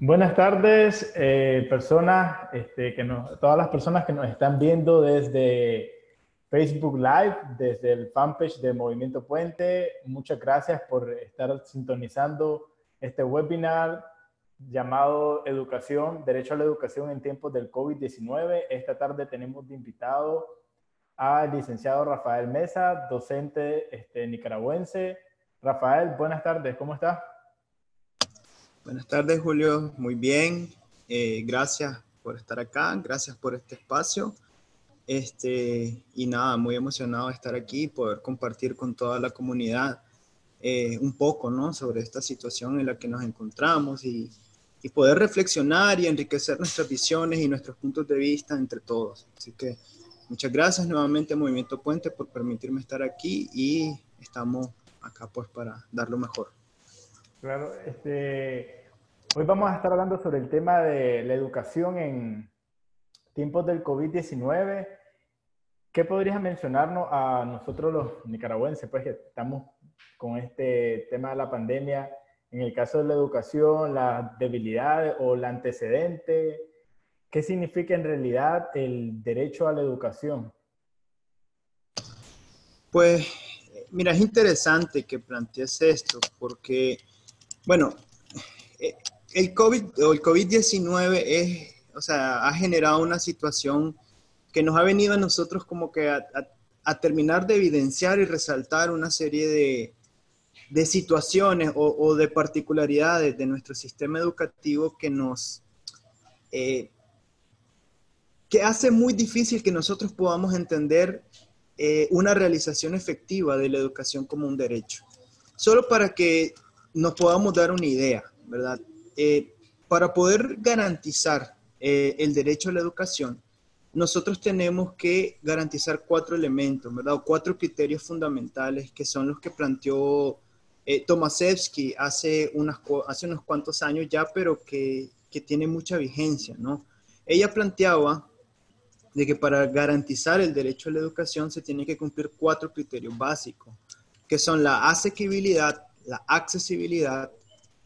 Buenas tardes, eh, personas, este, que todas las personas que nos están viendo desde Facebook Live, desde el fanpage de Movimiento Puente. Muchas gracias por estar sintonizando este webinar llamado Educación, Derecho a la Educación en tiempos del COVID-19. Esta tarde tenemos de invitado al licenciado Rafael Mesa, docente este, nicaragüense. Rafael, buenas tardes, ¿cómo está? Buenas tardes, Julio. Muy bien. Eh, gracias por estar acá. Gracias por este espacio. Este, y nada, muy emocionado de estar aquí y poder compartir con toda la comunidad eh, un poco, ¿no? Sobre esta situación en la que nos encontramos y, y poder reflexionar y enriquecer nuestras visiones y nuestros puntos de vista entre todos. Así que muchas gracias nuevamente Movimiento Puente por permitirme estar aquí y estamos acá pues para dar lo mejor. Claro, este, Hoy vamos a estar hablando sobre el tema de la educación en tiempos del COVID-19. ¿Qué podrías mencionarnos a nosotros los nicaragüenses, pues que estamos con este tema de la pandemia, en el caso de la educación, las debilidades o el antecedente? ¿Qué significa en realidad el derecho a la educación? Pues, mira, es interesante que plantees esto, porque, bueno, eh, el COVID o el COVID-19 es, o sea, ha generado una situación que nos ha venido a nosotros como que a, terminar de evidenciar y resaltar una serie de, de situaciones o, de particularidades de nuestro sistema educativo que nos eh, que hace muy difícil que nosotros podamos entender eh, una realización efectiva de la educación como un derecho. Solo para que nos podamos dar una idea, ¿verdad? Eh, para poder garantizar eh, el derecho a la educación, nosotros tenemos que garantizar cuatro elementos, ¿verdad? O cuatro criterios fundamentales que son los que planteó eh, Tomasevsky hace, unas, hace unos cuantos años ya, pero que, que tiene mucha vigencia, ¿no? Ella planteaba de que para garantizar el derecho a la educación se tiene que cumplir cuatro criterios básicos, que son la asequibilidad, la accesibilidad,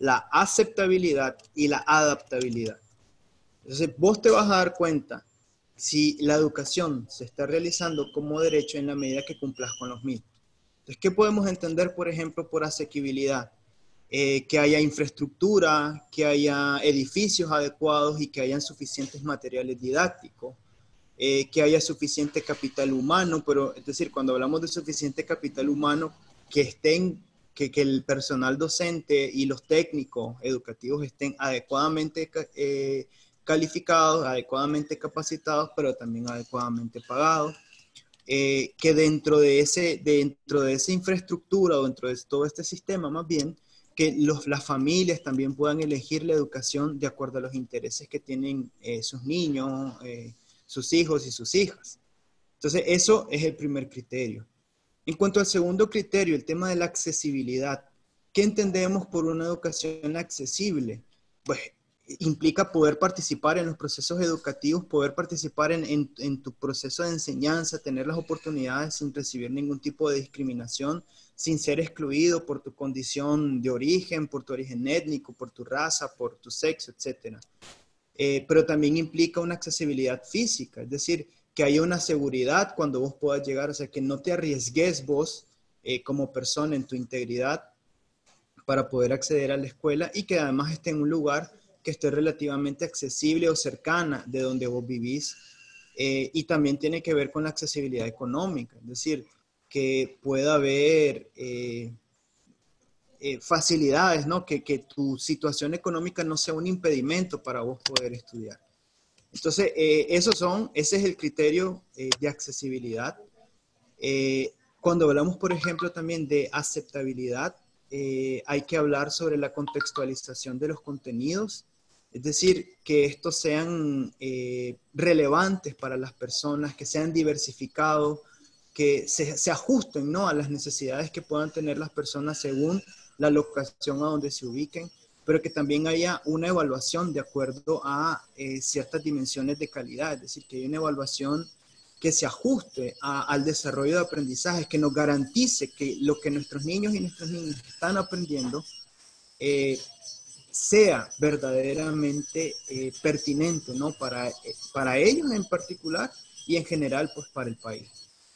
la aceptabilidad y la adaptabilidad. Entonces, vos te vas a dar cuenta si la educación se está realizando como derecho en la medida que cumplas con los mismos. Entonces, ¿qué podemos entender, por ejemplo, por asequibilidad? Eh, que haya infraestructura, que haya edificios adecuados y que hayan suficientes materiales didácticos, eh, que haya suficiente capital humano, pero es decir, cuando hablamos de suficiente capital humano, que estén que, el personal docente y los técnicos educativos estén adecuadamente eh, calificados, adecuadamente capacitados, pero también adecuadamente pagados. Eh, que dentro de, ese, dentro de esa infraestructura dentro de todo este sistema, más bien, que los, las familias también puedan elegir la educación de acuerdo a los intereses que tienen eh, sus niños, sus hijos y sus hijas. Entonces, eso es el primer criterio. En cuanto al segundo criterio, el tema de la accesibilidad, ¿qué entendemos por una educación accesible? Pues implica poder participar en los procesos educativos, poder participar en, tu proceso de enseñanza, tener las oportunidades sin recibir ningún tipo de discriminación, sin ser excluido por tu condición de origen, por tu origen étnico, por tu raza, por tu sexo, etc. Eh, pero también implica una accesibilidad física, es decir, que haya una seguridad cuando vos puedas llegar, o sea, que no te arriesgues vos eh, como persona en tu integridad para poder acceder a la escuela y que además esté en un lugar que esté relativamente accesible o cercana de donde vos vivís. Eh, y también tiene que ver con la accesibilidad económica, es decir, que pueda haber eh, facilidades, ¿no? Que, que tu situación económica no sea un impedimento para vos poder estudiar. Entonces, eh, esos son, ese es el criterio eh, de accesibilidad. Eh, cuando hablamos, por ejemplo, también de aceptabilidad, hay que hablar sobre la contextualización de los contenidos, es decir, que estos sean relevantes para las personas, que sean diversificados, que se, se, ajusten ¿no? a las necesidades que puedan tener las personas según la locación a donde se ubiquen pero que también haya una evaluación de acuerdo a eh, ciertas dimensiones de calidad, es decir, que haya una evaluación que se ajuste al desarrollo de aprendizaje, que nos garantice que lo que nuestros niños y nuestras niñas están aprendiendo eh, sea verdaderamente eh, pertinente, ¿no? Para, eh, para ellos en particular y en general, pues para el país.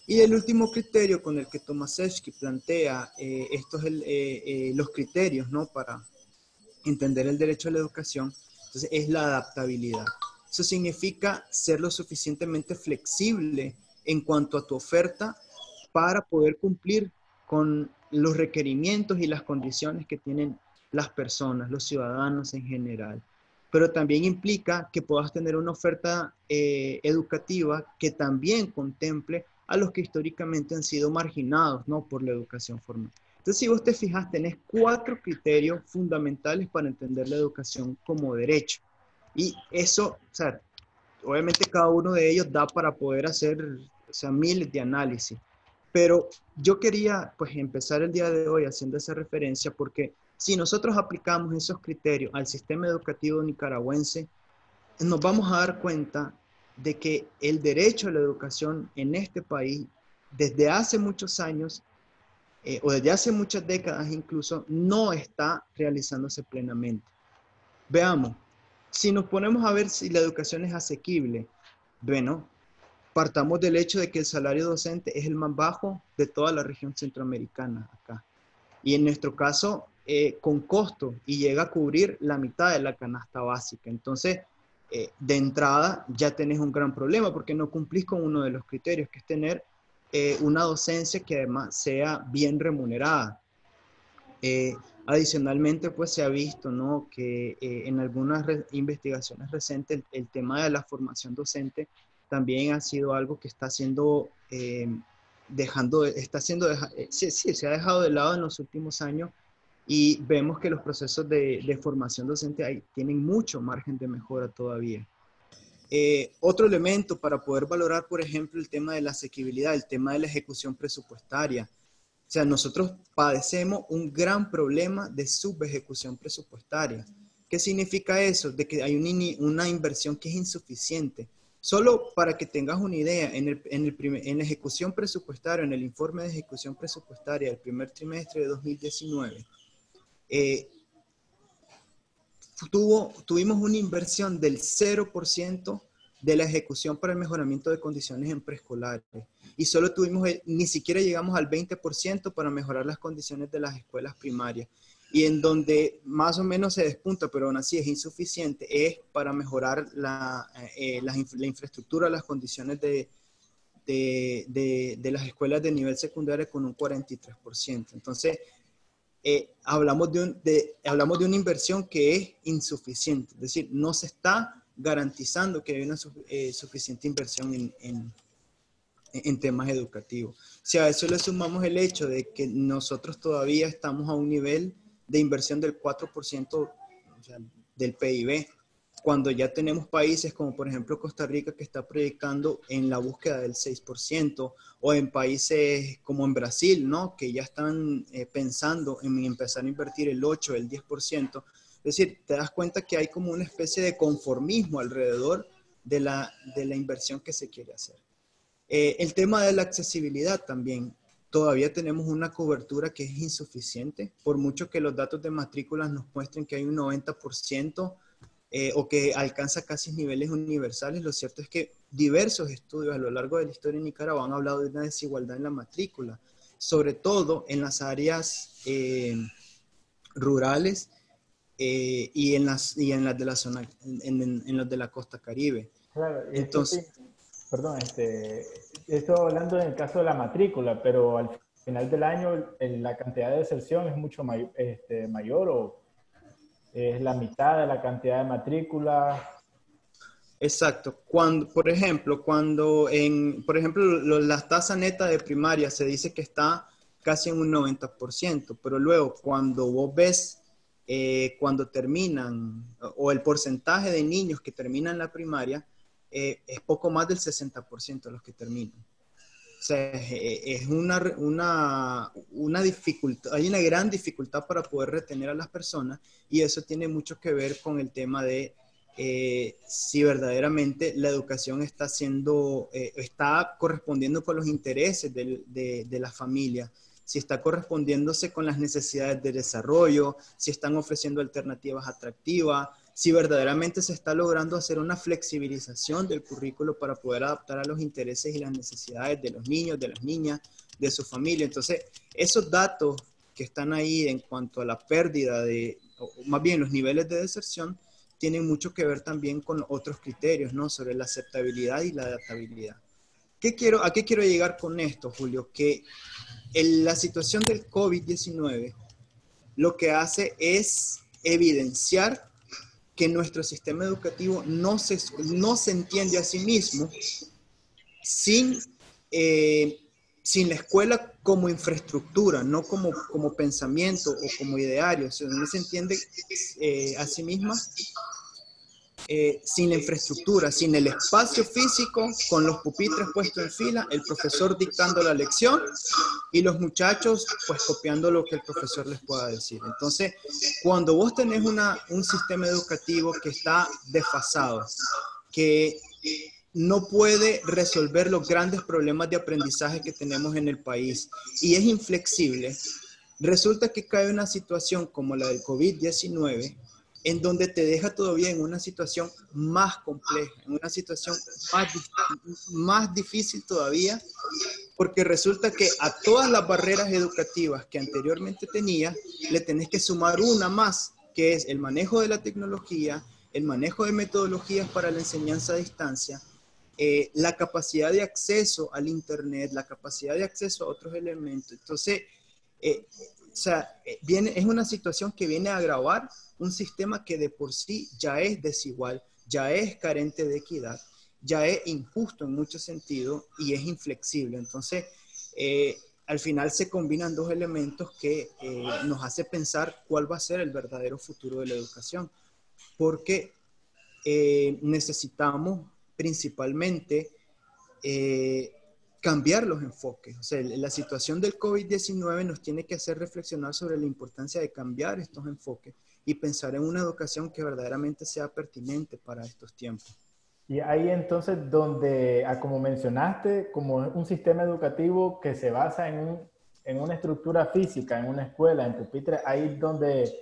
Y el último criterio con el que Tomaszewski plantea eh, estos los criterios, ¿no? Para entender el derecho a la educación, entonces es la adaptabilidad. Eso significa ser lo suficientemente flexible en cuanto a tu oferta para poder cumplir con los requerimientos y las condiciones que tienen las personas, los ciudadanos en general. Pero también implica que puedas tener una oferta eh, educativa que también contemple a los que históricamente han sido marginados ¿no? por la educación formal. Entonces, si vos te fijas, tenés cuatro criterios fundamentales para entender la educación como derecho. Y eso, o sea, obviamente cada uno de ellos da para poder hacer o sea, miles de análisis. Pero yo quería pues empezar el día de hoy haciendo esa referencia porque si nosotros aplicamos esos criterios al sistema educativo nicaragüense, nos vamos a dar cuenta de que el derecho a la educación en este país, desde hace muchos años, eh, o desde hace muchas décadas incluso, no está realizándose plenamente. Veamos, si nos ponemos a ver si la educación es asequible, bueno, partamos del hecho de que el salario docente es el más bajo de toda la región centroamericana acá. Y en nuestro caso, eh, con costo y llega a cubrir la mitad de la canasta básica. Entonces, eh, de entrada ya tenés un gran problema porque no cumplís con uno de los criterios, que es tener eh, una docencia que además sea bien remunerada. adicionalmente, pues se ha visto ¿no? que en algunas investigaciones recientes el, tema de la formación docente también ha sido algo que está siendo dejando, está siendo, sí, sí, se ha dejado de lado en los últimos años y vemos que los procesos de, formación docente ahí tienen mucho margen de mejora todavía. Eh, otro elemento para poder valorar, por ejemplo, el tema de la asequibilidad, el tema de la ejecución presupuestaria. O sea, nosotros padecemos un gran problema de subejecución presupuestaria. ¿Qué significa eso? De que hay una inversión que es insuficiente. Solo para que tengas una idea, en, el, en, el en la ejecución presupuestaria, en el informe de ejecución presupuestaria del primer trimestre de 2019, eh, tuvo, tuvimos una inversión del 0% de la ejecución para el mejoramiento de condiciones en preescolares. Y solo tuvimos, ni siquiera llegamos al 20% para mejorar las condiciones de las escuelas primarias. Y en donde más o menos se despunta, pero aún así es insuficiente, es para mejorar la, eh, la, infraestructura, las condiciones de, de, de, las escuelas de nivel secundario con un 43%. Entonces, eh, hablamos, de, un, de, hablamos de una inversión que es insuficiente, es decir, no se está garantizando que hay una eh, suficiente inversión en, en, en, temas educativos. Si a eso le sumamos el hecho de que nosotros todavía estamos a un nivel de inversión del 4% o sea, del PIB, cuando ya tenemos países como por ejemplo Costa Rica que está proyectando en la búsqueda del 6%, o en países como en Brasil, ¿no? que ya están eh, pensando en empezar a invertir el 8, el 10%. Es decir, te das cuenta que hay como una especie de conformismo alrededor de la, de la inversión que se quiere hacer. Eh, el tema de la accesibilidad también. Todavía tenemos una cobertura que es insuficiente, por mucho que los datos de matrículas nos muestren que hay un 90% eh, o que alcanza casi niveles universales, lo cierto es que diversos estudios a lo largo de la historia de Nicaragua han hablado de una desigualdad en la matrícula, sobre todo en las áreas eh, rurales eh, y, en las, y en las de la zona, en, en, los de la costa caribe. Claro, entonces... perdón, este, estoy hablando en el caso de la matrícula, pero al final del año la cantidad de deserción es mucho este, mayor o es la mitad de la cantidad de matrículas. Exacto. Cuando, por ejemplo, cuando en, por ejemplo, la tasa neta de primaria se dice que está casi en un 90%, pero luego cuando vos ves eh, cuando terminan, o el porcentaje de niños que terminan la primaria, eh, es poco más del 60% de los que terminan. Sea, es una, una, una, dificultad, hay una gran dificultad para poder retener a las personas y eso tiene mucho que ver con el tema de eh, si verdaderamente la educación está siendo, eh, está correspondiendo con los intereses de, de, la familia. si está correspondiéndose con las necesidades de desarrollo, si están ofreciendo alternativas atractivas, si verdaderamente se está logrando hacer una flexibilización del currículo para poder adaptar a los intereses y las necesidades de los niños, de las niñas, de su familia. Entonces, esos datos que están ahí en cuanto a la pérdida de, o más bien los niveles de deserción, tienen mucho que ver también con otros criterios, ¿no? Sobre la aceptabilidad y la adaptabilidad. ¿Qué quiero, ¿A qué quiero llegar con esto, Julio? Que en la situación del COVID-19 lo que hace es evidenciar que nuestro sistema educativo no se, no se entiende a sí mismo sin, eh, sin la escuela como infraestructura, no como, como pensamiento o como ideario, o no se entiende eh, a sí misma eh, sin la infraestructura, sin el espacio físico, con los pupitres puestos en fila, el profesor dictando la lección y los muchachos pues copiando lo que el profesor les pueda decir. Entonces, cuando vos tenés una, un sistema educativo que está desfasado, que no puede resolver los grandes problemas de aprendizaje que tenemos en el país y es inflexible, resulta que cae una situación como la del COVID-19 en donde te deja todavía en una situación más compleja, en una situación más, más difícil todavía, porque resulta que a todas las barreras educativas que anteriormente tenía, le tenés que sumar una más, que es el manejo de la tecnología, el manejo de metodologías para la enseñanza a distancia, eh, la capacidad de acceso al Internet, la capacidad de acceso a otros elementos. Entonces, eh, o sea, eh, es una situación que viene a agravar un sistema que de por sí ya es desigual, ya es carente de equidad, ya es injusto en muchos sentidos y es inflexible. Entonces, eh, al final se combinan dos elementos que eh, nos hace pensar cuál va a ser el verdadero futuro de la educación, porque necesitamos principalmente cambiar los enfoques. O sea, la situación del COVID-19 nos tiene que hacer reflexionar sobre la importancia de cambiar estos enfoques y pensar en una educación que verdaderamente sea pertinente para estos tiempos. Y ahí entonces donde, ah, como mencionaste, como un sistema educativo que se basa en, en una estructura física, en una escuela, en pupitre, ahí donde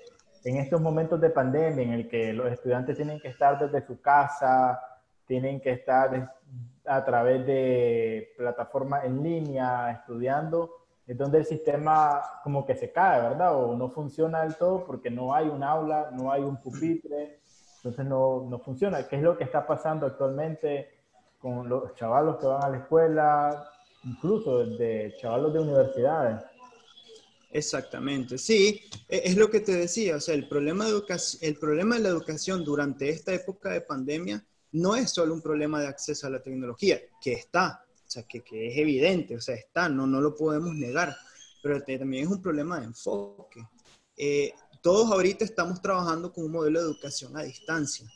en estos momentos de pandemia en el que los estudiantes tienen que estar desde su casa, tienen que estar a través de plataformas en línea estudiando, es donde el sistema como que se cae, ¿verdad? O no funciona del todo porque no hay un aula, no hay un pupitre, entonces no, no funciona. ¿Qué es lo que está pasando actualmente con los chavalos que van a la escuela, incluso de chavalos de universidades? Exactamente, sí, e, es lo que te decía, o sea, el problema, de el problema de la educación durante esta época de pandemia no es solo un problema de acceso a la tecnología, que está, sea, que, que, es evidente, o sea, está, no, no lo podemos negar, pero también es un problema de enfoque. Eh, todos ahorita estamos trabajando con un modelo de educación a distancia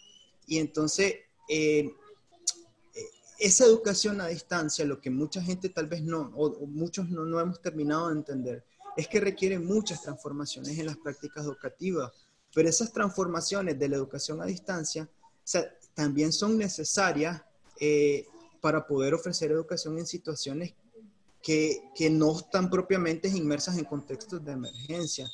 y entonces eh, esa educación a distancia, lo que mucha gente tal vez no, o, muchos no, no hemos terminado de entender, es que requiere muchas transformaciones en las prácticas educativas, pero esas transformaciones de la educación a distancia o sea, también son necesarias eh, para poder ofrecer educación en situaciones que, que, no están propiamente inmersas en contextos de emergencia.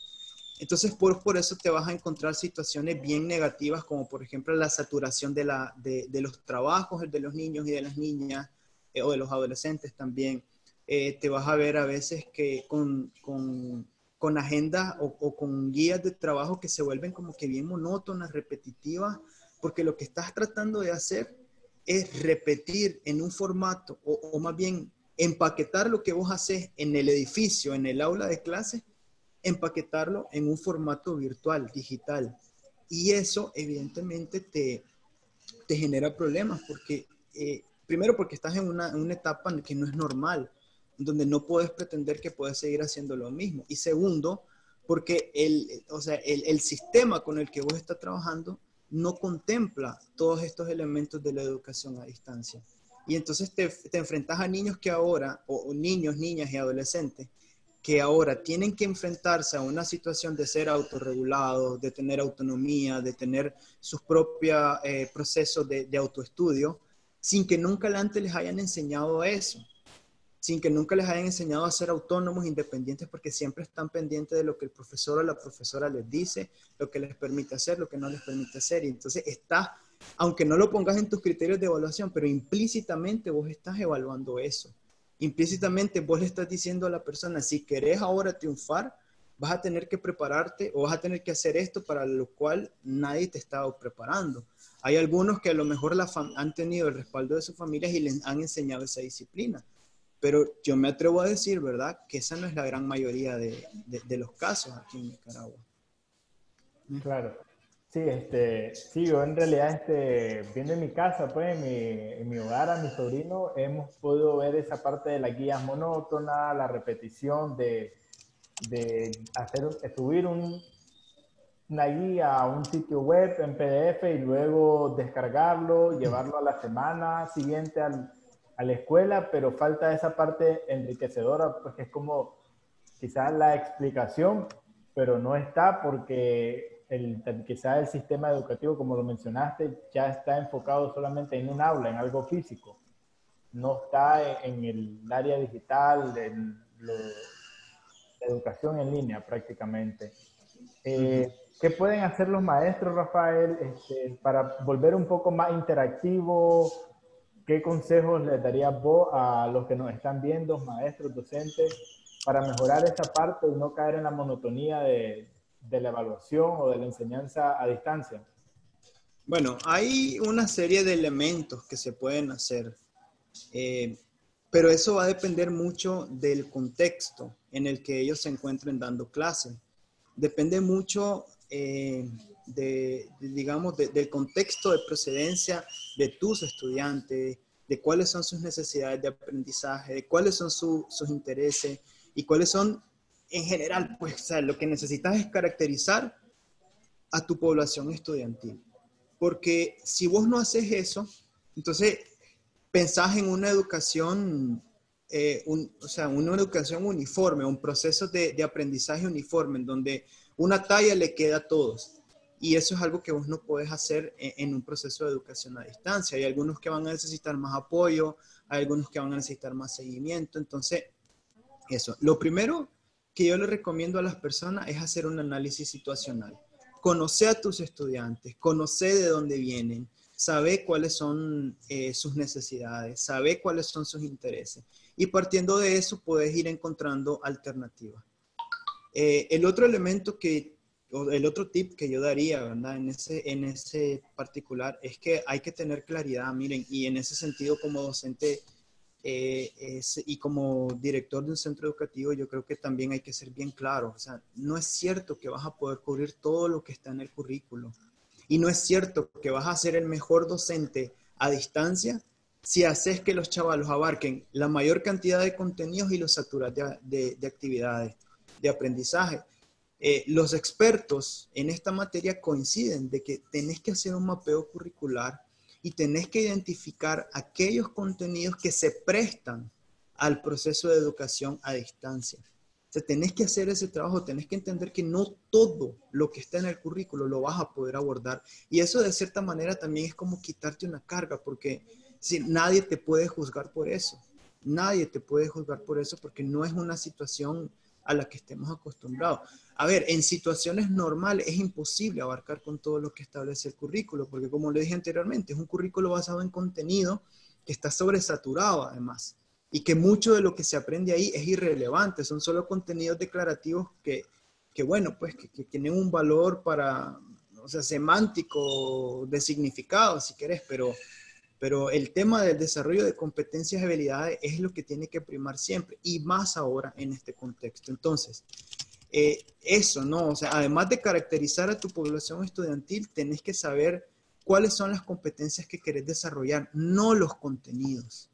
Entonces, por, por eso te vas a encontrar situaciones bien negativas, como por ejemplo la saturación de, la, de, de los trabajos de los niños y de las niñas, eh, o de los adolescentes también. Eh, te vas a ver a veces que con, con, con agendas o, o, con guías de trabajo que se vuelven como que bien monótonas, repetitivas, porque lo que estás tratando de hacer es repetir en un formato o, más bien empaquetar lo que vos haces en el edificio, en el aula de clase, empaquetarlo en un formato virtual, digital. Y eso evidentemente te, te genera problemas porque, eh, primero porque estás en una, en una etapa que no es normal, donde no puedes pretender que puedes seguir haciendo lo mismo. Y segundo, porque el, o sea, el, el sistema con el que vos estás trabajando no contempla todos estos elementos de la educación a distancia. Y entonces te, te enfrentas a niños que ahora, o, niños, niñas y adolescentes, que ahora tienen que enfrentarse a una situación de ser autorregulados, de tener autonomía, de tener sus propios eh, procesos de, de, autoestudio, sin que nunca antes les hayan enseñado eso. Sin que nunca les hayan enseñado a ser autónomos, independientes, porque siempre están pendientes de lo que el profesor o la profesora les dice, lo que les permite hacer, lo que no les permite hacer. Y entonces está, aunque no lo pongas en tus criterios de evaluación, pero implícitamente vos estás evaluando eso. Implícitamente vos le estás diciendo a la persona, si querés ahora triunfar, vas a tener que prepararte o vas a tener que hacer esto para lo cual nadie te estaba preparando. Hay algunos que a lo mejor la han tenido el respaldo de sus familias y les han enseñado esa disciplina pero yo me atrevo a decir, ¿verdad?, que esa no es la gran mayoría de, de, los casos aquí en Nicaragua. Claro. Sí, este, sí, yo en realidad, este, viendo en mi casa, pues en mi, hogar a mi sobrino, hemos podido ver esa parte de la guía monótona, la repetición de, de hacer, subir un, una guía a un sitio web en PDF y luego descargarlo, llevarlo a la semana siguiente al, a la escuela, pero falta esa parte enriquecedora, porque es como quizás la explicación, pero no está porque el, quizás el sistema educativo, como lo mencionaste, ya está enfocado solamente en un aula, en algo físico. No está en, el área digital, en la educación en línea prácticamente. Eh, ¿Qué pueden hacer los maestros, Rafael, este, para volver un poco más interactivo, ¿qué consejos les daría vos a los que nos están viendo, maestros, docentes, para mejorar esa parte y no caer en la monotonía de, la evaluación o de la enseñanza a distancia? Bueno, hay una serie de elementos que se pueden hacer, eh, pero eso va a depender mucho del contexto en el que ellos se encuentren dando clase. Depende mucho eh, de, digamos, del contexto de procedencia de tus estudiantes, de cuáles son sus necesidades de aprendizaje, de cuáles son sus intereses y cuáles son, en general, pues, lo que necesitas es caracterizar a tu población estudiantil. Porque si vos no haces eso, entonces pensás en una educación, eh, o sea, una educación uniforme, un proceso de, de aprendizaje uniforme, en donde una talla le queda a todos. Y eso es algo que vos no puedes hacer en, un proceso de educación a distancia. Hay algunos que van a necesitar más apoyo, hay algunos que van a necesitar más seguimiento. Entonces, eso. Lo primero que yo le recomiendo a las personas es hacer un análisis situacional. Conoce a tus estudiantes, conoce de dónde vienen, sabe cuáles son eh, sus necesidades, sabe cuáles son sus intereses. Y partiendo de eso, puedes ir encontrando alternativas. Eh, el otro elemento que el otro tip que yo daría, ¿verdad? En ese, en ese particular es que hay que tener claridad, miren, y en ese sentido como docente eh, y como director de un centro educativo, yo creo que también hay que ser bien claro. O sea, no es cierto que vas a poder cubrir todo lo que está en el currículo. Y no es cierto que vas a ser el mejor docente a distancia si haces que los chavalos abarquen la mayor cantidad de contenidos y los saturas de, de actividades de aprendizaje. Eh, los expertos en esta materia coinciden de que tenés que hacer un mapeo curricular y tenés que identificar aquellos contenidos que se prestan al proceso de educación a distancia. O sea, tenés que hacer ese trabajo, tenés que entender que no todo lo que está en el currículo lo vas a poder abordar. Y eso de cierta manera también es como quitarte una carga, porque si, nadie te puede juzgar por eso. Nadie te puede juzgar por eso porque no es una situación a la que estemos acostumbrados. A ver, en situaciones normales es imposible abarcar con todo lo que establece el currículo, porque como le dije anteriormente, es un currículo basado en contenido que está sobresaturado además, y que mucho de lo que se aprende ahí es irrelevante, son solo contenidos declarativos que, que bueno, pues que tienen un valor para, o sea, semántico, de significado, si querés, pero, pero el tema del desarrollo de competencias y habilidades es lo que tiene que primar siempre, y más ahora en este contexto. Entonces, eh, eso, ¿no? O sea, además de caracterizar a tu población estudiantil, tenés que saber cuáles son las competencias que querés desarrollar, no los contenidos.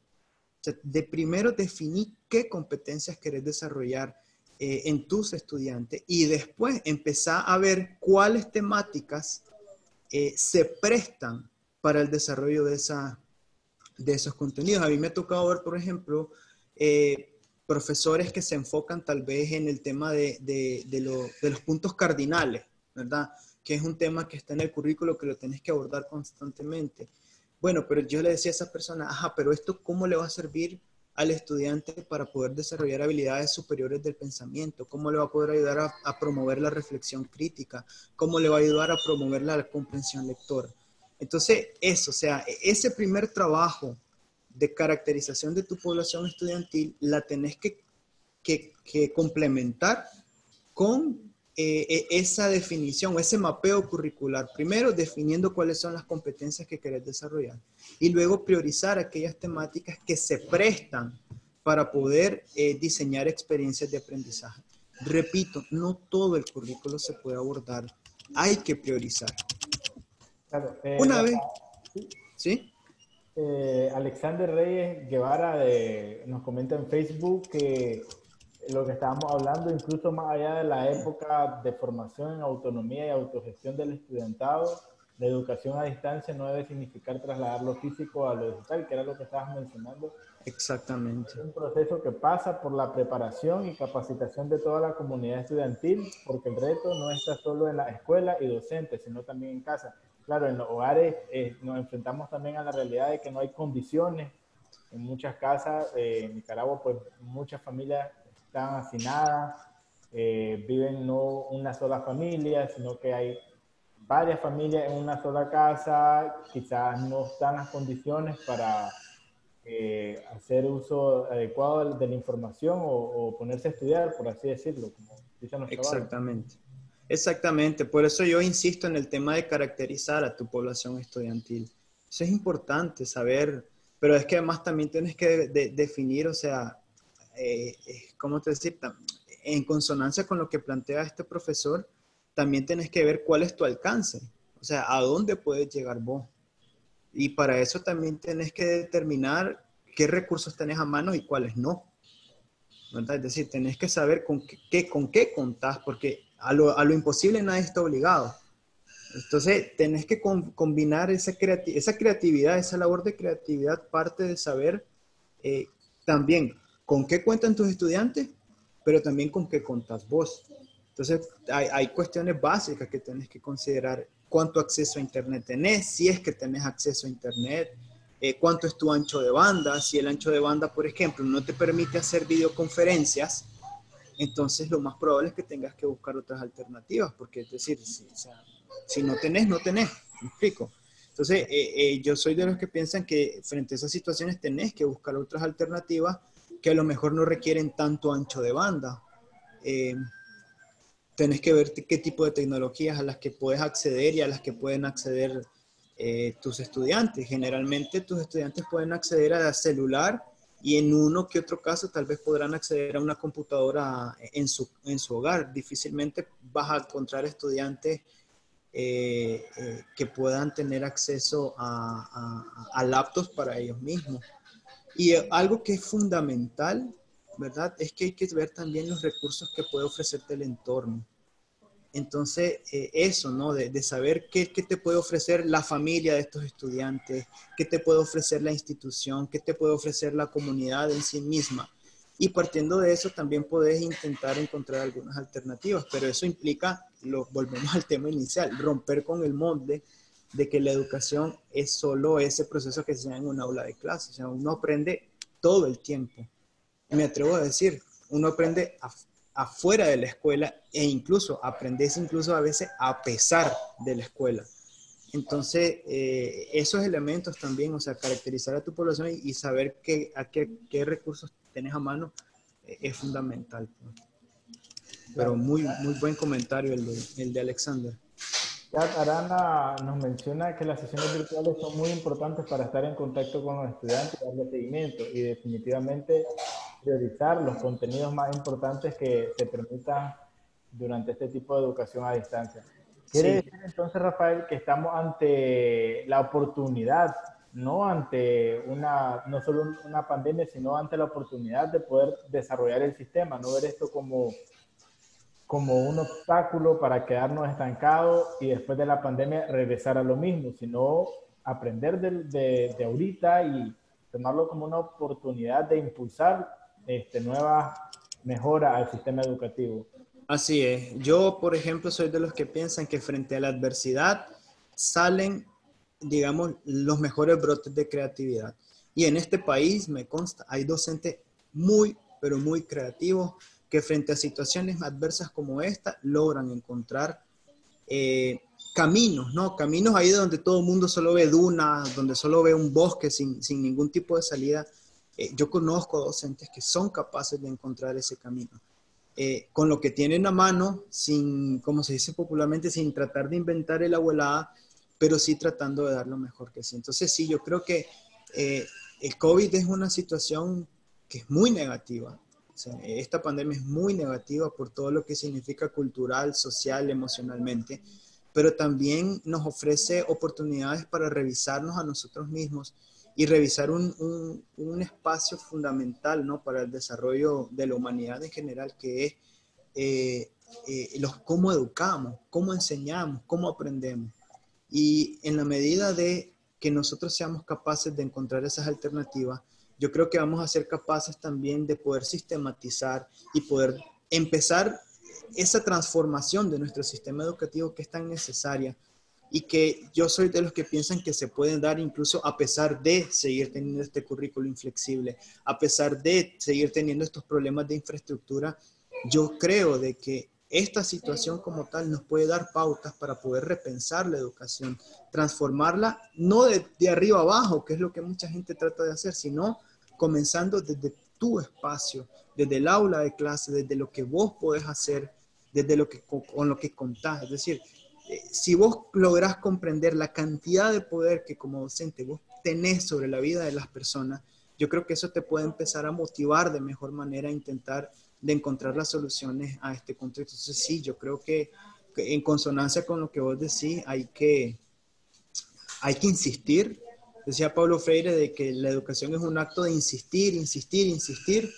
O sea, de primero definir qué competencias querés desarrollar eh, en tus estudiantes y después empezar a ver cuáles temáticas eh, se prestan para el desarrollo de, esa, de esos contenidos. A mí me ha tocado ver, por ejemplo, profesores que se enfocan tal vez en el tema de, los puntos cardinales, ¿verdad? Que es un tema que está en el currículo que lo tenés que abordar constantemente. Bueno, pero yo le decía a esa persona, ajá, pero esto cómo le va a servir al estudiante para poder desarrollar habilidades superiores del pensamiento, cómo le va a poder ayudar a, promover la reflexión crítica, cómo le va a ayudar a promover la comprensión lectora. Entonces, eso, o sea, ese primer trabajo de caracterización de tu población estudiantil la tenés que, que complementar con eh, e, esa definición, ese mapeo curricular. Primero, definiendo cuáles son las competencias que querés desarrollar y luego priorizar aquellas temáticas que se prestan para poder eh, diseñar experiencias de aprendizaje. Repito, no todo el currículo se puede abordar, hay que priorizar. Eh, Una vez, ¿sí? Alexander Reyes Guevara nos comenta en Facebook que lo que estábamos hablando, incluso más allá de la época de formación en autonomía y autogestión del estudiantado, la educación a distancia no debe significar trasladar lo físico a lo digital, que era lo que estabas mencionando. Exactamente. Es un proceso que pasa por la preparación y capacitación de toda la comunidad estudiantil, porque el reto no está solo en la escuela y docentes, sino también en casa. Claro, en los hogares eh, nos enfrentamos también a la realidad de que no hay condiciones. En muchas casas, eh, en Nicaragua, pues muchas familias están hacinadas, eh, viven no una sola familia, sino que hay varias familias en una sola casa, quizás no están las condiciones para eh, hacer uso adecuado de la información o, ponerse a estudiar, por así decirlo. Exactamente. Exactamente, por eso yo insisto en el tema de caracterizar a tu población estudiantil. Eso es importante saber, pero es que además también tienes que definir, o sea, eh, ¿cómo te decir? En consonancia con lo que plantea este profesor, también tienes que ver cuál es tu alcance, o sea, a dónde puedes llegar vos. Y para eso también tienes que determinar qué recursos tenés a mano y cuáles no. Es decir, tenés que saber con qué, con qué contás, porque a lo, a lo imposible nadie está obligado. Entonces, tenés que combinar esa, esa creatividad, esa labor de creatividad, parte de saber eh, también con qué cuentan tus estudiantes, pero también con qué contas vos. Entonces, hay, cuestiones básicas que tenés que considerar. ¿Cuánto acceso a Internet tenés? Si es que tenés acceso a Internet. Eh, ¿Cuánto es tu ancho de banda? Si el ancho de banda, por ejemplo, no te permite hacer videoconferencias, entonces lo más probable es que tengas que buscar otras alternativas, porque es decir, si, no tenés, no tenés. ¿Me explico? Entonces, eh, eh, yo soy de los que piensan que frente a esas situaciones tenés que buscar otras alternativas que a lo mejor no requieren tanto ancho de banda. Eh, tenés que ver qué tipo de tecnologías a las que puedes acceder y a las que pueden acceder eh, tus estudiantes. Generalmente tus estudiantes pueden acceder a celular y en uno que otro caso tal vez podrán acceder a una computadora en su, en su hogar. Difícilmente vas a encontrar estudiantes eh, que puedan tener acceso a, a, a laptops para ellos mismos. Y algo que es fundamental, ¿verdad? Es que hay que ver también los recursos que puede ofrecerte el entorno. Entonces, eh, eso, ¿no? De, saber qué, qué, te puede ofrecer la familia de estos estudiantes, qué te puede ofrecer la institución, qué te puede ofrecer la comunidad en sí misma. Y partiendo de eso, también puedes intentar encontrar algunas alternativas, pero eso implica, lo, volvemos al tema inicial, romper con el molde de que la educación es solo ese proceso que se da en un aula de clase. O sea, uno aprende todo el tiempo. Me atrevo a decir, uno aprende afuera de la escuela e incluso aprendes incluso a veces a pesar de la escuela. Entonces, eh, esos elementos también, o sea, caracterizar a tu población y, saber qué, a qué, qué, recursos tienes a mano eh, es fundamental. Pero muy, muy buen comentario el de, el de Alexander. Ya Arana nos menciona que las sesiones virtuales son muy importantes para estar en contacto con los estudiantes y darle seguimiento y definitivamente priorizar los contenidos más importantes que se permitan durante este tipo de educación a distancia. Quiere decir entonces, Rafael, que estamos ante la oportunidad, no ante una, no solo una pandemia, sino ante la oportunidad de poder desarrollar el sistema, no ver esto como como un obstáculo para quedarnos estancados y después de la pandemia regresar a lo mismo, sino aprender de, de, ahorita y tomarlo como una oportunidad de impulsar este, nuevas mejoras al sistema educativo. Así es. Yo, por ejemplo, soy de los que piensan que frente a la adversidad salen, digamos, los mejores brotes de creatividad. Y en este país, me consta, hay docentes muy, pero muy creativos que frente a situaciones adversas como esta logran encontrar eh, caminos, ¿no? Caminos ahí donde todo el mundo solo ve dunas, donde solo ve un bosque sin, sin ningún tipo de salida. Eh, yo conozco docentes que son capaces de encontrar ese camino. Eh, con lo que tienen a mano, sin, como se dice popularmente, sin tratar de inventar el abuelada, pero sí tratando de dar lo mejor que sí. Entonces sí, yo creo que el COVID es una situación que es muy negativa, esta pandemia es muy negativa por todo lo que significa cultural, social, emocionalmente, pero también nos ofrece oportunidades para revisarnos a nosotros mismos y revisar un, espacio fundamental ¿no? para el desarrollo de la humanidad en general, que es eh, eh, los, cómo educamos, cómo enseñamos, cómo aprendemos. Y en la medida de que nosotros seamos capaces de encontrar esas alternativas, yo creo que vamos a ser capaces también de poder sistematizar y poder empezar esa transformación de nuestro sistema educativo que es tan necesaria y que yo soy de los que piensan que se pueden dar incluso a pesar de seguir teniendo este currículo inflexible, a pesar de seguir teniendo estos problemas de infraestructura, yo creo de que esta situación como tal nos puede dar pautas para poder repensar la educación, transformarla no de, de arriba abajo, que es lo que mucha gente trata de hacer, sino comenzando desde tu espacio, desde el aula de clase, desde lo que vos podés hacer, desde lo que con lo que contás. Es decir, eh, si vos lográs comprender la cantidad de poder que como docente vos tenés sobre la vida de las personas, yo creo que eso te puede empezar a motivar de mejor manera a intentar de encontrar las soluciones a este contexto. Entonces sí, yo creo que, en consonancia con lo que vos decís, hay que, hay que insistir, Decía Pablo Freire de que la educación es un acto de insistir, insistir, insistir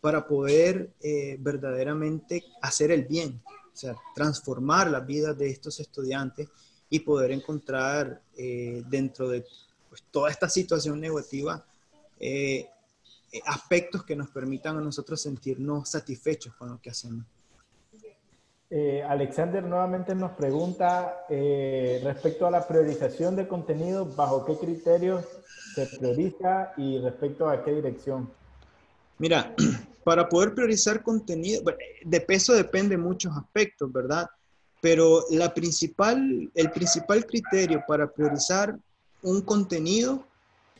para poder eh, verdaderamente hacer el bien, o sea, transformar la vida de estos estudiantes y poder encontrar eh, dentro de pues, toda esta situación negativa eh, aspectos que nos permitan a nosotros sentirnos satisfechos con lo que hacemos. Eh, Alexander nuevamente nos pregunta eh, respecto a la priorización de contenido, ¿bajo qué criterios se prioriza y respecto a qué dirección? Mira, para poder priorizar contenido, de peso depende muchos aspectos, ¿verdad? Pero la principal, el principal criterio para priorizar un contenido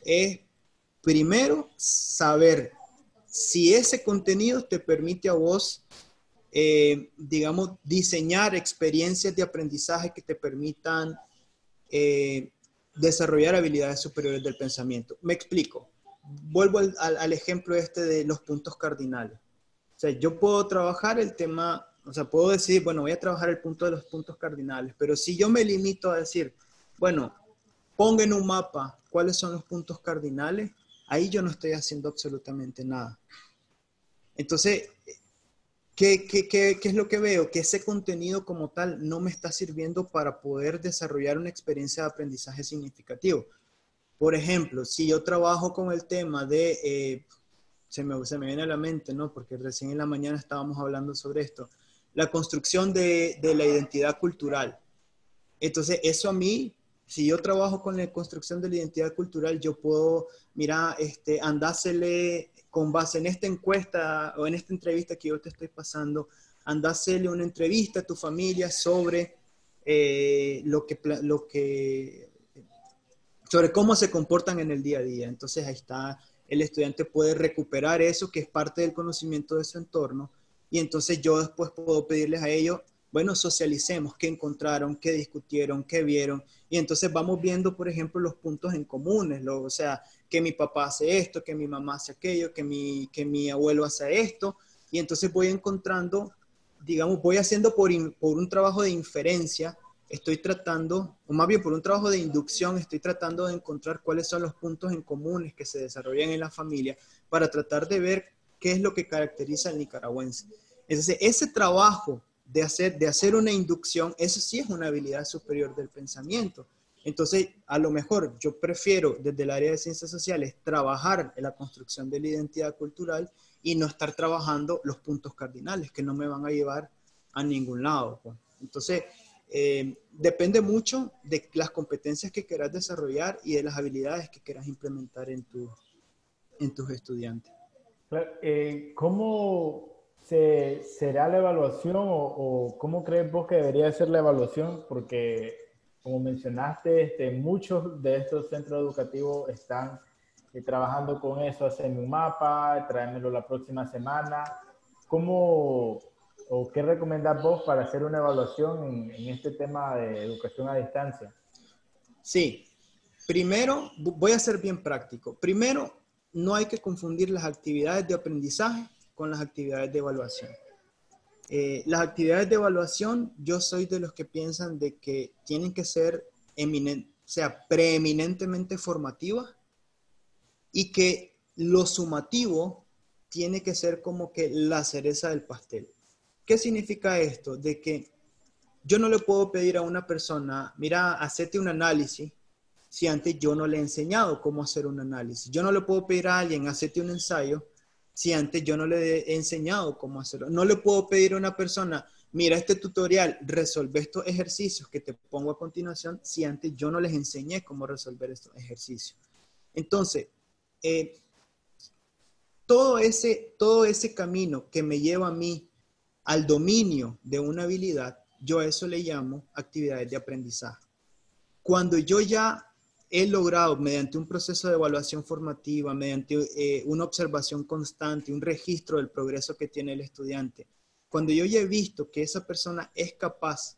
es primero saber si ese contenido te permite a vos eh, digamos, diseñar experiencias de aprendizaje que te permitan eh, desarrollar habilidades superiores del pensamiento. Me explico. Vuelvo al, ejemplo este de los puntos cardinales. O sea, yo puedo trabajar el tema, o sea, puedo decir, bueno, voy a trabajar el punto de los puntos cardinales, pero si yo me limito a decir, bueno, ponga en un mapa cuáles son los puntos cardinales, ahí yo no estoy haciendo absolutamente nada. Entonces, ¿Qué, es lo que veo? Que ese contenido como tal no me está sirviendo para poder desarrollar una experiencia de aprendizaje significativo. Por ejemplo, si yo trabajo con el tema de, eh, se, me, se me viene a la mente, ¿no? Porque recién en la mañana estábamos hablando sobre esto, la construcción de, de la identidad cultural. Entonces, eso a mí si yo trabajo con la construcción de la identidad cultural, yo puedo, mira, este, andásele con base en esta encuesta o en esta entrevista que yo te estoy pasando, andásele una entrevista a tu familia sobre eh, lo, que, lo que, sobre cómo se comportan en el día a día. Entonces ahí está, el estudiante puede recuperar eso que es parte del conocimiento de su entorno y entonces yo después puedo pedirles a ellos, bueno, socialicemos qué encontraron, qué discutieron, qué vieron y entonces vamos viendo, por ejemplo, los puntos en comunes, lo, o sea, que mi papá hace esto, que mi mamá hace aquello, que mi, que mi abuelo hace esto, y entonces voy encontrando, digamos, voy haciendo por, por un trabajo de inferencia, estoy tratando, o más bien por un trabajo de inducción, estoy tratando de encontrar cuáles son los puntos en comunes que se desarrollan en la familia para tratar de ver qué es lo que caracteriza al nicaragüense. Entonces, ese trabajo de hacer, de hacer una inducción, eso sí es una habilidad superior del pensamiento. Entonces, a lo mejor yo prefiero desde el área de ciencias sociales trabajar en la construcción de la identidad cultural y no estar trabajando los puntos cardinales que no me van a llevar a ningún lado. Pues. Entonces, eh, depende mucho de las competencias que quieras desarrollar y de las habilidades que quieras implementar en tu, en tus estudiantes. Eh, ¿Cómo se, será la evaluación o, cómo crees vos que debería ser la evaluación? Porque, como mencionaste, este, muchos de estos centros educativos están eh, trabajando con eso, hacen un mapa, tráemelo la próxima semana. ¿Cómo o qué recomendás vos para hacer una evaluación en, este tema de educación a distancia? Sí, primero, voy a ser bien práctico. Primero, no hay que confundir las actividades de aprendizaje con las actividades de evaluación. Eh, las actividades de evaluación, yo soy de los que piensan de que tienen que ser eminent, o sea, preeminentemente formativas y que lo sumativo tiene que ser como que la cereza del pastel. ¿Qué significa esto? De que yo no le puedo pedir a una persona, mira, hacete un análisis, si antes yo no le he enseñado cómo hacer un análisis. Yo no le puedo pedir a alguien, hacete un ensayo, si antes yo no le he enseñado cómo hacerlo. No le puedo pedir a una persona, mira este tutorial, resolve estos ejercicios que te pongo a continuación, si antes yo no les enseñé cómo resolver estos ejercicios. Entonces, eh, todo, ese, todo ese camino que me lleva a mí al dominio de una habilidad, yo a eso le llamo actividades de aprendizaje. Cuando yo ya he logrado, mediante un proceso de evaluación formativa, mediante eh, una observación constante, un registro del progreso que tiene el estudiante, cuando yo ya he visto que esa persona es capaz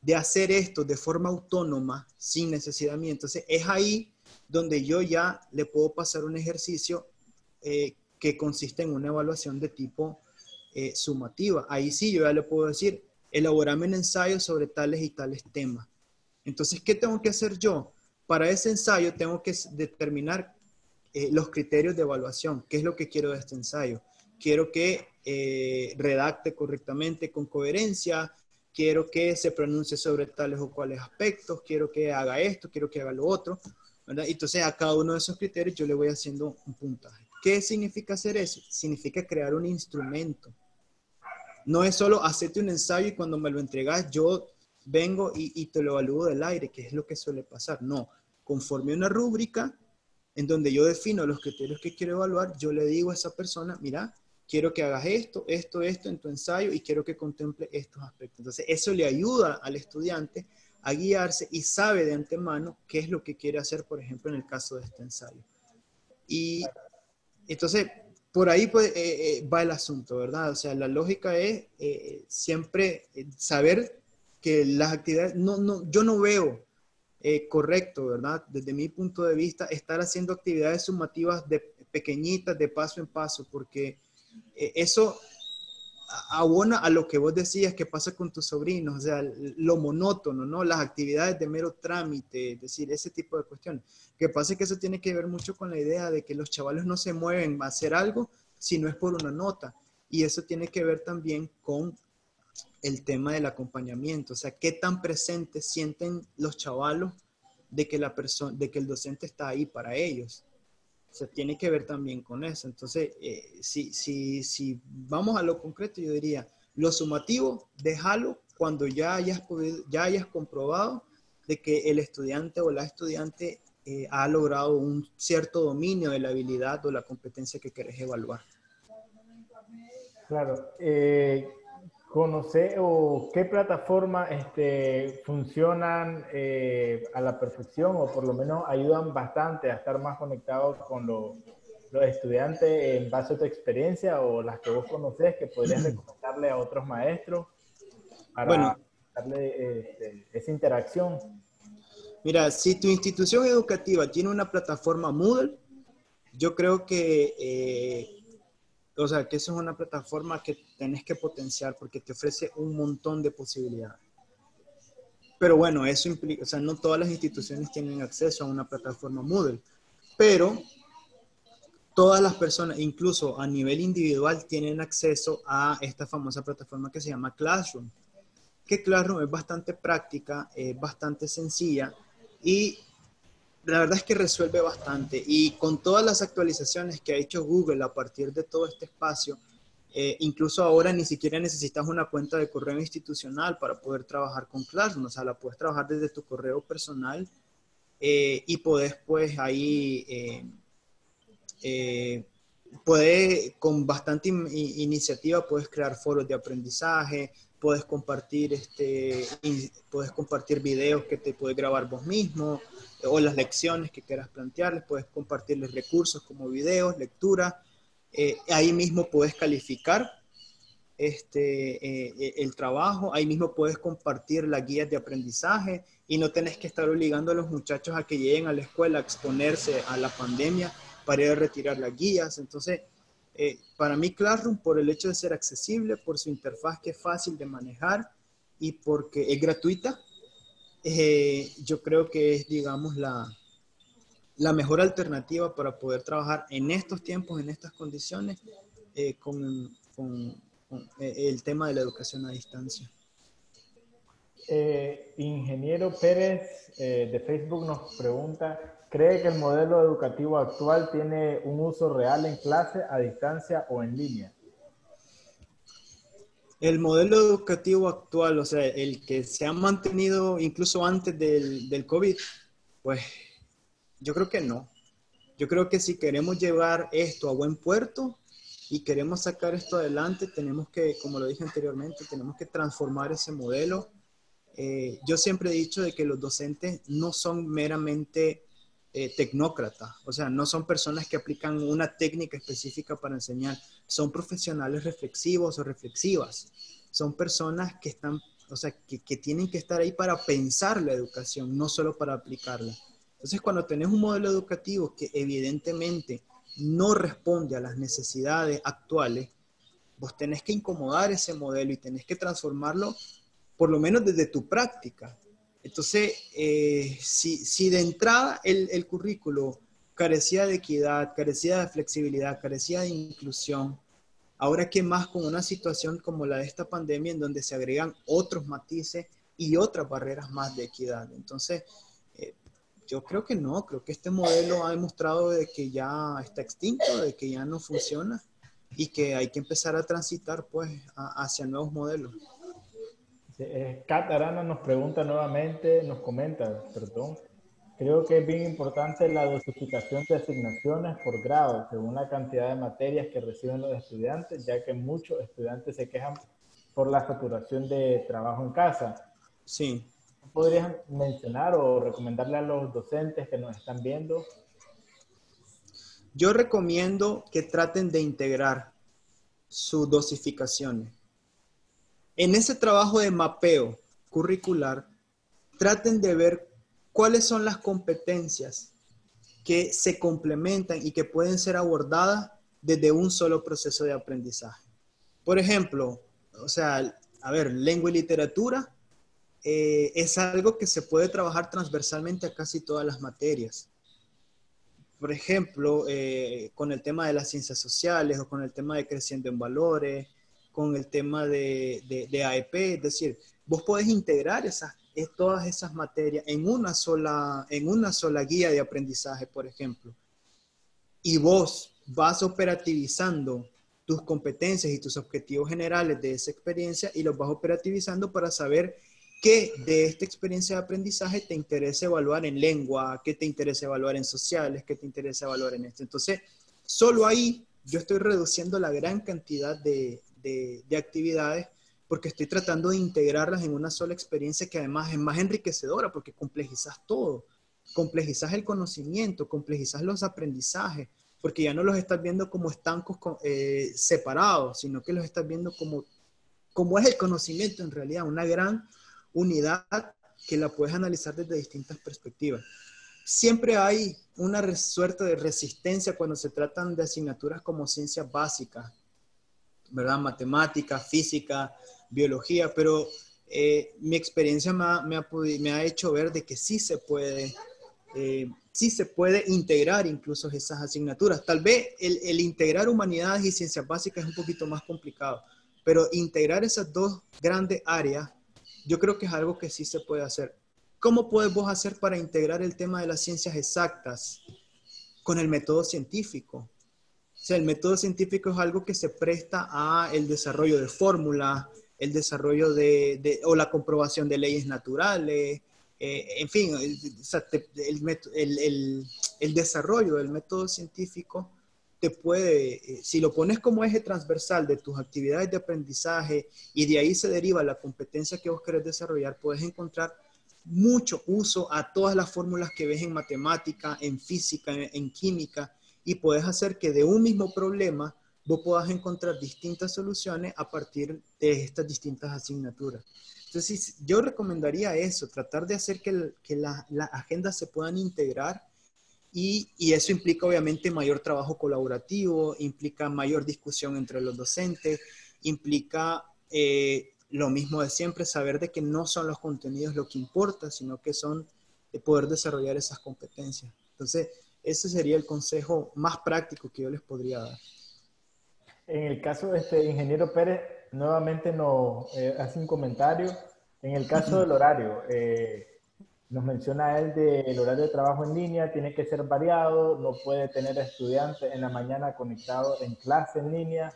de hacer esto de forma autónoma, sin necesidad mía, entonces es ahí donde yo ya le puedo pasar un ejercicio eh, que consiste en una evaluación de tipo eh, sumativa. Ahí sí yo ya le puedo decir, elaborame un ensayo sobre tales y tales temas. Entonces, ¿qué tengo que hacer yo? Para ese ensayo tengo que determinar eh, los criterios de evaluación. ¿Qué es lo que quiero de este ensayo? Quiero que eh, redacte correctamente con coherencia, quiero que se pronuncie sobre tales o cuales aspectos, quiero que haga esto, quiero que haga lo otro. Entonces, a cada uno de esos criterios yo le voy haciendo un puntaje. ¿Qué significa hacer eso? Significa crear un instrumento. No es solo hacerte un ensayo y cuando me lo entregas yo vengo y, te lo evalúo del aire, que es lo que suele pasar. No, conforme una rúbrica en donde yo defino los criterios que quiero evaluar, yo le digo a esa persona, mira, quiero que hagas esto, esto, esto en tu ensayo y quiero que contemple estos aspectos. Entonces, eso le ayuda al estudiante a guiarse y sabe de antemano qué es lo que quiere hacer, por ejemplo, en el caso de este ensayo. Y entonces, por ahí pues, eh, eh, va el asunto, ¿verdad? O sea, la lógica es eh, siempre saber que las actividades, no, no, yo no veo correcto, ¿verdad? Desde mi punto de vista, estar haciendo actividades sumativas de pequeñitas, de paso en paso, porque eso abona a lo que vos decías que pasa con tus sobrinos, o sea, lo monótono, ¿no? Las actividades de mero trámite, es decir, ese tipo de cuestiones. Que pasa que eso tiene que ver mucho con la idea de que los chavales no se mueven a hacer algo si no es por una nota. Y eso tiene que ver también con el tema del acompañamiento, o sea, qué tan presentes sienten los chavalos de que la persona, de que el docente está ahí para ellos. Se tiene que ver también con eso. Entonces, eh, si, si, si vamos a lo concreto, yo diría, lo sumativo, déjalo cuando ya hayas, ya hayas comprobado de que el estudiante o la estudiante eh, ha logrado un cierto dominio de la habilidad o la competencia que querés evaluar. Claro. Eh, conocer o qué plataformas este, funcionan eh, a la perfección o por lo menos ayudan bastante a estar más conectados con los estudiantes en base a tu experiencia o las que vos conoces que podrías recomendarle a otros maestros para darle este, esa interacción. Mira, si tu institución educativa tiene una plataforma Moodle, yo creo que eh, o sea, que eso es una plataforma que tenés que potenciar porque te ofrece un montón de posibilidades. Pero bueno, eso implica, o sea, no todas las instituciones tienen acceso a una plataforma Moodle, pero todas las personas, incluso a nivel individual, tienen acceso a esta famosa plataforma que se llama Classroom. Que Classroom es bastante práctica, es bastante sencilla y la verdad es que resuelve bastante. Y con todas las actualizaciones que ha hecho Google a partir de todo este espacio, eh, incluso ahora ni siquiera necesitas una cuenta de correo institucional para poder trabajar con Classroom, o sea, la puedes trabajar desde tu correo personal eh, y puedes pues ahí eh, Eh, con bastante iniciativa, puedes crear foros de aprendizaje, puedes compartir, este, puedes compartir videos que te puedes grabar vos mismo o las lecciones que quieras plantearles, puedes compartirles recursos como videos, lectura. Eh, ahí mismo puedes calificar este, eh, el trabajo, ahí mismo puedes compartir las guías de aprendizaje y no tenés que estar obligando a los muchachos a que lleguen a la escuela a exponerse a la pandemia para ir a retirar las guías. Entonces, eh, para mí Classroom, por el hecho de ser accesible, por su interfaz que es fácil de manejar y porque es gratuita, eh, yo creo que es, digamos, la, la mejor alternativa para poder trabajar en estos tiempos, en estas condiciones, con, con eh, el tema de la educación a distancia. Eh, ingeniero Pérez eh, de Facebook nos pregunta, ¿cree que el modelo educativo actual tiene un uso real en clase, a distancia o en línea? El modelo educativo actual, o sea, el que se ha mantenido incluso antes del, del COVID, pues yo creo que no. Yo creo que si queremos llevar esto a buen puerto, y queremos sacar esto adelante, tenemos que, como lo dije anteriormente, tenemos que transformar ese modelo. Eh, yo siempre he dicho de que los docentes no son meramente eh, tecnócratas, o sea, no son personas que aplican una técnica específica para enseñar, son profesionales reflexivos o reflexivas, son personas que están, o sea, que, tienen que estar ahí para pensar la educación, no solo para aplicarla. Entonces, cuando tenés un modelo educativo que evidentemente no responde a las necesidades actuales, vos tenés que incomodar ese modelo y tenés que transformarlo por lo menos desde tu práctica. Entonces, eh, si, de entrada el, el, currículo carecía de equidad, carecía de flexibilidad, carecía de inclusión, ahora que más con una situación como la de esta pandemia en donde se agregan otros matices y otras barreras más de equidad. Entonces, yo creo que no, creo que este modelo ha demostrado de que ya está extinto, de que ya no funciona y que hay que empezar a transitar pues hacia nuevos modelos. Kat Arana nos pregunta nuevamente, nos comenta, perdón, creo que es bien importante la dosificación de asignaciones por grado, según la cantidad de materias que reciben los estudiantes, ya que muchos estudiantes se quejan por la saturación de trabajo en casa. Sí podrías mencionar o recomendarle a los docentes que nos están viendo? Yo recomiendo que traten de integrar sus dosificaciones. En ese trabajo de mapeo curricular, traten de ver cuáles son las competencias que se complementan y que pueden ser abordadas desde un solo proceso de aprendizaje. Por ejemplo, o sea, a ver, lengua y literatura eh, es algo que se puede trabajar transversalmente a casi todas las materias. Por ejemplo, eh, con el tema de las ciencias sociales o con el tema de creciendo en valores, con el tema de, de, AEP, es decir, vos podés integrar esas, todas esas materias en una, sola, en una sola guía de aprendizaje, por ejemplo. Y vos vas operativizando tus competencias y tus objetivos generales de esa experiencia y los vas operativizando para saber qué de esta experiencia de aprendizaje te interesa evaluar en lengua, qué te interesa evaluar en sociales, qué te interesa evaluar en esto. Entonces, solo ahí yo estoy reduciendo la gran cantidad de, de, actividades porque estoy tratando de integrarlas en una sola experiencia que además es más enriquecedora porque complejizas todo, complejizas el conocimiento, complejizas los aprendizajes, porque ya no los estás viendo como estancos eh, separados, sino que los estás viendo como, como es el conocimiento en realidad, una gran unidad que la puedes analizar desde distintas perspectivas. Siempre hay una suerte de resistencia cuando se tratan de asignaturas como ciencias básicas, ¿verdad? Matemática, física, biología, pero eh, mi experiencia me ha, me, ha, hecho ver de que sí se puede, eh, sí se puede integrar incluso esas asignaturas. Tal vez el, el, integrar humanidades y ciencias básicas es un poquito más complicado, pero integrar esas dos grandes áreas yo creo que es algo que sí se puede hacer. ¿Cómo puedes vos hacer para integrar el tema de las ciencias exactas con el método científico? Sea, el método científico es algo que se presta a el desarrollo de fórmulas, el desarrollo de, o la comprobación de leyes naturales, eh, en fin, el, desarrollo del método científico te puede, eh, si lo pones como eje transversal de tus actividades de aprendizaje y de ahí se deriva la competencia que vos querés desarrollar, puedes encontrar mucho uso a todas las fórmulas que ves en matemática, en física, en, química, y puedes hacer que de un mismo problema vos puedas encontrar distintas soluciones a partir de estas distintas asignaturas. Entonces, yo recomendaría eso, tratar de hacer que, las agendas se puedan integrar y, eso implica obviamente mayor trabajo colaborativo, implica mayor discusión entre los docentes, implica eh, lo mismo de siempre, saber de que no son los contenidos lo que importa, sino que son de poder desarrollar esas competencias. Entonces, ese sería el consejo más práctico que yo les podría dar. En el caso de este ingeniero Pérez, nuevamente nos eh, hace un comentario. En el caso del horario, eh, nos menciona él del horario de trabajo en línea, tiene que ser variado, no puede tener estudiantes en la mañana conectados en clase en línea.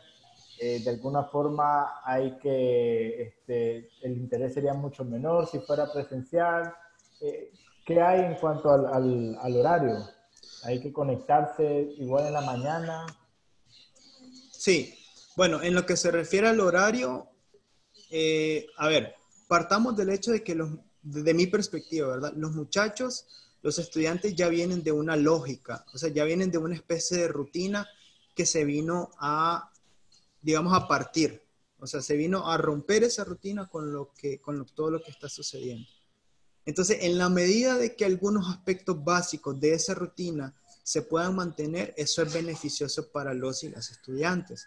Eh, de alguna forma hay que, este, el interés sería mucho menor si fuera presencial. ¿Qué hay en cuanto al horario? ¿Hay que conectarse igual en la mañana? Sí, bueno, en lo que se refiere al horario, eh, a ver, partamos del hecho de que los, de mi perspectiva, ¿verdad? Los muchachos, los estudiantes ya vienen de una lógica, o sea, ya vienen de una especie de rutina que se vino a, digamos, a partir. O sea, se vino a romper esa rutina con, lo que, con todo lo que está sucediendo. Entonces, en la medida de que algunos aspectos básicos de esa rutina se puedan mantener, eso es beneficioso para los y las estudiantes.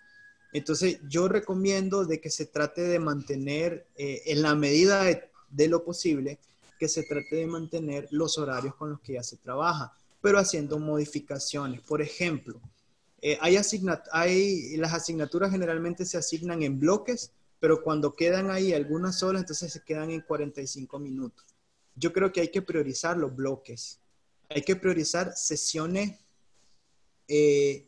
Entonces, yo recomiendo de que se trate de mantener, eh, en la medida de, lo posible, que se trate de mantener los horarios con los que ya se trabaja, pero haciendo modificaciones. Por ejemplo, eh, hay, hay las asignaturas generalmente se asignan en bloques, pero cuando quedan ahí algunas solas, entonces se quedan en 45 minutos. Yo creo que hay que priorizar los bloques. Hay que priorizar sesiones eh,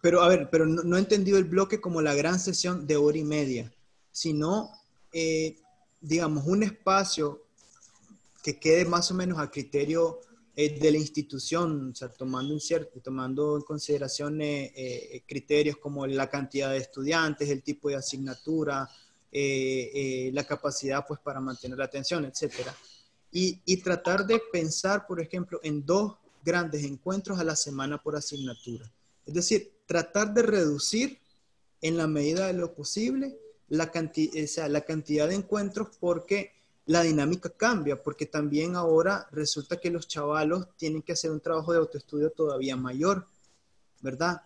pero a ver, pero no, he entendido el bloque como la gran sesión de hora y media, sino, eh, digamos, un espacio que quede más o menos a criterio eh, de la institución, o sea, tomando, un cierto, tomando en consideración eh, criterios como la cantidad de estudiantes, el tipo de asignatura, la capacidad pues para mantener la atención, etcétera. Y, tratar de pensar, por ejemplo, en dos grandes encuentros a la semana por asignatura. Es decir, tratar de reducir en la medida de lo posible la, la cantidad de encuentros porque la dinámica cambia, porque también ahora resulta que los chavalos tienen que hacer un trabajo de autoestudio todavía mayor, ¿verdad?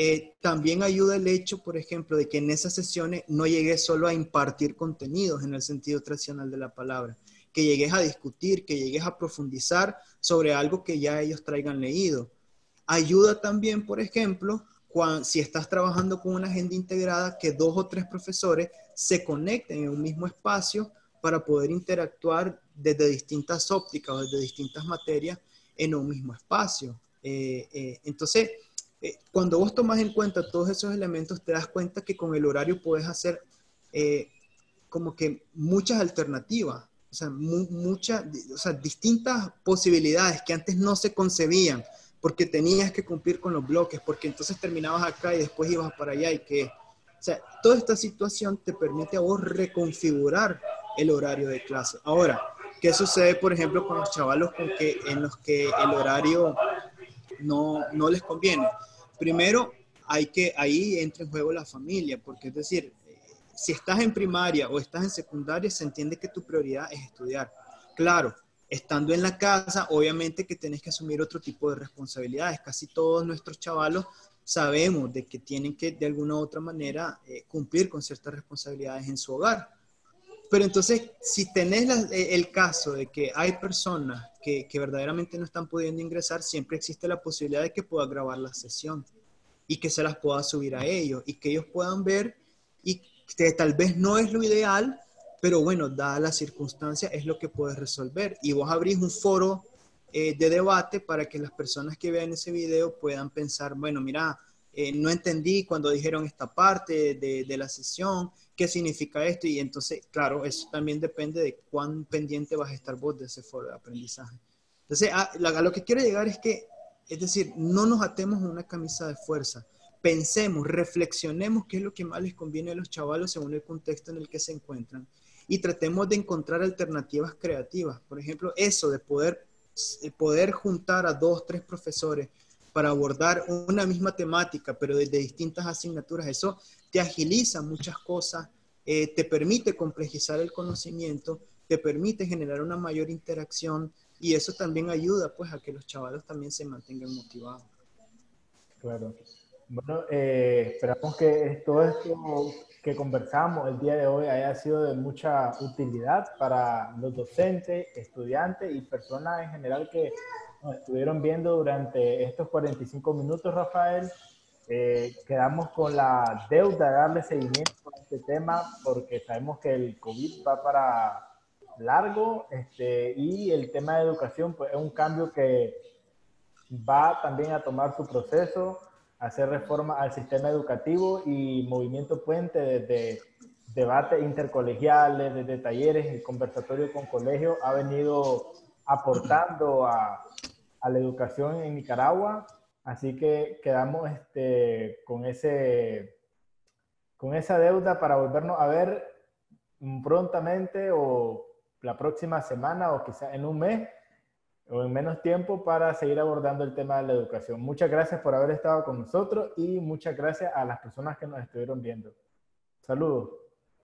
Eh, también ayuda el hecho, por ejemplo, de que en esas sesiones no llegues solo a impartir contenidos en el sentido tradicional de la palabra, que llegues a discutir, que llegues a profundizar sobre algo que ya ellos traigan leído. Ayuda también, por ejemplo, cuando, si estás trabajando con una agenda integrada, que dos o tres profesores se conecten en un mismo espacio para poder interactuar desde distintas ópticas o desde distintas materias en un mismo espacio. Eh, eh, entonces, eh, cuando vos tomas en cuenta todos esos elementos, te das cuenta que con el horario puedes hacer como que muchas alternativas, o sea, muchas, o sea, distintas posibilidades que antes no se concebían porque tenías que cumplir con los bloques, porque entonces terminabas acá y después ibas para allá y que, o sea, toda esta situación te permite a vos reconfigurar el horario de clase. Ahora, ¿qué sucede, por ejemplo, con los chavalos con que, en los que el horario no, no les conviene? Primero, hay que, ahí entra en juego la familia, porque es decir, si estás en primaria o estás en secundaria, se entiende que tu prioridad es estudiar. Claro, estando en la casa, obviamente que tenés que asumir otro tipo de responsabilidades. Casi todos nuestros chavalos sabemos de que tienen que de alguna u otra manera eh, cumplir con ciertas responsabilidades en su hogar. Pero entonces, si tenés eh, el caso de que hay personas que, verdaderamente no están pudiendo ingresar, siempre existe la posibilidad de que pueda grabar la sesión y que se las pueda subir a ellos y que ellos puedan ver y que tal vez no es lo ideal, pero bueno, dada la circunstancia, es lo que puedes resolver. Y vos abrís un foro eh, de debate para que las personas que vean ese video puedan pensar, bueno, mira, eh, no entendí cuando dijeron esta parte de, la sesión, qué significa esto. Y entonces, claro, eso también depende de cuán pendiente vas a estar vos de ese foro de aprendizaje. Entonces, a, lo que quiero llegar es que Es decir, no nos atemos a una camisa de fuerza. Pensemos, reflexionemos qué es lo que más les conviene a los chavalos según el contexto en el que se encuentran y tratemos de encontrar alternativas creativas. Por ejemplo, eso de poder, poder juntar a dos, tres profesores para abordar una misma temática, pero desde distintas asignaturas, eso te agiliza muchas cosas, eh, te permite complejizar el conocimiento, te permite generar una mayor interacción y eso también ayuda pues a que los chavalos también se mantengan motivados. Claro. Bueno, eh, esperamos que todo esto que conversamos el día de hoy haya sido de mucha utilidad para los docentes, estudiantes y personas en general que nos estuvieron viendo durante estos 45 minutos, Rafael. Eh, quedamos con la deuda de darle seguimiento a este tema porque sabemos que el COVID va para largo este, y el tema de educación pues, es un cambio que va también a tomar su proceso hacer reforma al sistema educativo y Movimiento Puente desde debates intercolegiales, desde talleres y conversatorio con colegios, ha venido aportando a, a, la educación en Nicaragua. Así que quedamos este, con, ese, con esa deuda para volvernos a ver prontamente o la próxima semana o quizá en un mes o en menos tiempo para seguir abordando el tema de la educación. Muchas gracias por haber estado con nosotros y muchas gracias a las personas que nos estuvieron viendo. Saludos.